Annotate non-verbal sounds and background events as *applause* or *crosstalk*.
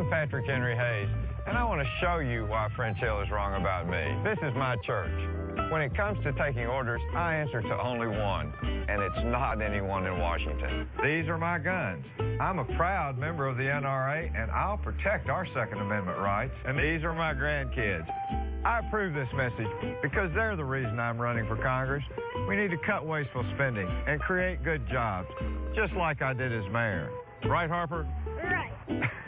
I'm Patrick Henry Hays, and I want to show you why French Hill is wrong about me. This is my church. When it comes to taking orders, I answer to only one, and it's not anyone in Washington. These are my guns. I'm a proud member of the NRA, and I'll protect our Second Amendment rights. And these are my grandkids. I approve this message because they're the reason I'm running for Congress. We need to cut wasteful spending and create good jobs, just like I did as mayor. Right, Harper? Right. *laughs*